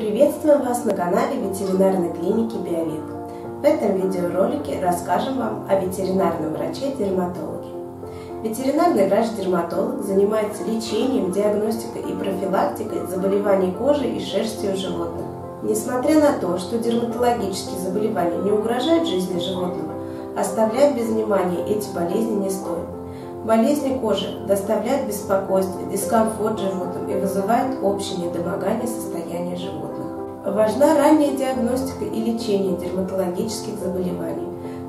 Приветствуем вас на канале ветеринарной клиники Биовет. В этом видеоролике расскажем вам о ветеринарном враче-дерматологе. Ветеринарный врач-дерматолог занимается лечением, диагностикой и профилактикой заболеваний кожи и шерсти у животных. Несмотря на то, что дерматологические заболевания не угрожают жизни животного, оставлять без внимания эти болезни не стоит. Болезни кожи доставляют беспокойство, дискомфорт животным и вызывают общее недомогание состояния животных. Важна ранняя диагностика и лечение дерматологических заболеваний,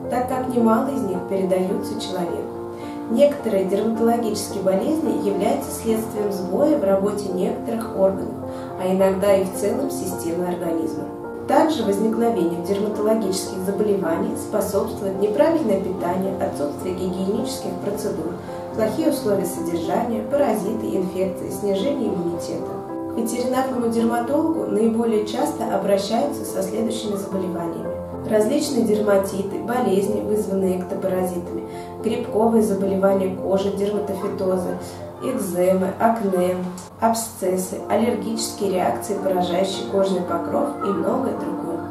так как немало из них передаются человеку. Некоторые дерматологические болезни являются следствием сбоя в работе некоторых органов, а иногда и в целом системы организма. Также возникновению дерматологических заболеваний способствует неправильное питание, отсутствие гигиенических процедур, плохие условия содержания, паразиты, инфекции, снижение иммунитета. К ветеринарному дерматологу наиболее часто обращаются со следующими заболеваниями. Различные дерматиты, болезни, вызванные эктопаразитами, грибковые заболевания кожи, дерматофитозы, экземы, акне, абсцессы, аллергические реакции, поражающие кожный покров и многое другое.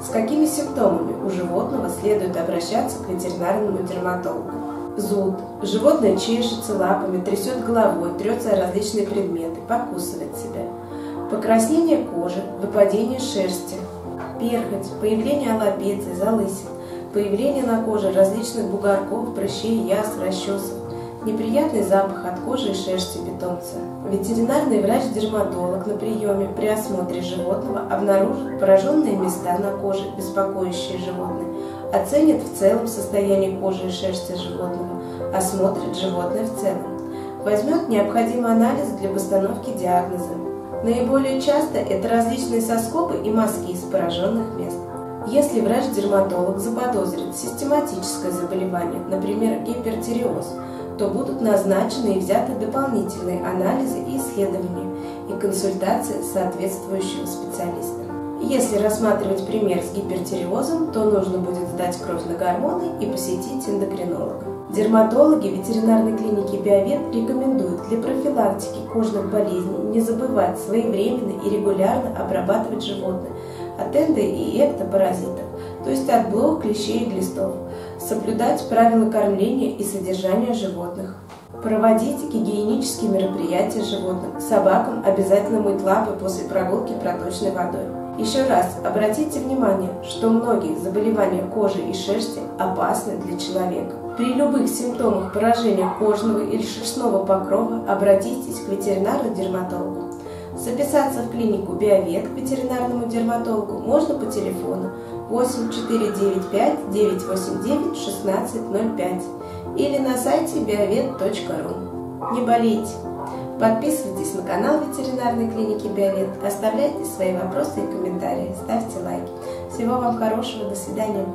С какими симптомами у животного следует обращаться к ветеринарному дерматологу? Зуд. Животное чешется лапами, трясет головой, трется о различные предметы, покусывает себя. Покраснение кожи, выпадение шерсти, перхоть, появление аллопеции, залысин, появление на коже различных бугорков, прыщей, язв, расчесов, неприятный запах от кожи и шерсти питомца. Ветеринарный врач-дерматолог на приеме при осмотре животного обнаружит пораженные места на коже, беспокоящие животное, оценит в целом состояние кожи и шерсти животного, осмотрит животное в целом, возьмет необходимые анализы для постановки диагноза. Наиболее часто это различные соскобы и мазки из пораженных мест. Если врач-дерматолог заподозрит систематическое заболевание, например, гипертиреоз, то будут назначены и взяты дополнительные анализы и исследования и консультации соответствующего специалиста. Если рассматривать пример с гипертиреозом, то нужно будет сдать кровь на гормоны и посетить эндокринолога. Дерматологи ветеринарной клиники Биовет рекомендуют для профилактики кожных болезней не забывать своевременно и регулярно обрабатывать животных от эндо- и эктопаразитов, то есть от блох, клещей и глистов, соблюдать правила кормления и содержания животных, проводить гигиенические мероприятия животных, собакам обязательно мыть лапы после прогулки проточной водой. Еще раз обратите внимание, что многие заболевания кожи и шерсти опасны для человека. При любых симптомах поражения кожного или шерстного покрова обратитесь к ветеринару-дерматологу. Записаться в клинику Биовет к ветеринарному дерматологу можно по телефону 8495 989 1605 или на сайте biovet.ru. Не болейте! Подписывайтесь на канал ветеринарной клиники Биовет, оставляйте свои вопросы и комментарии, ставьте лайки. Всего вам хорошего, до свидания!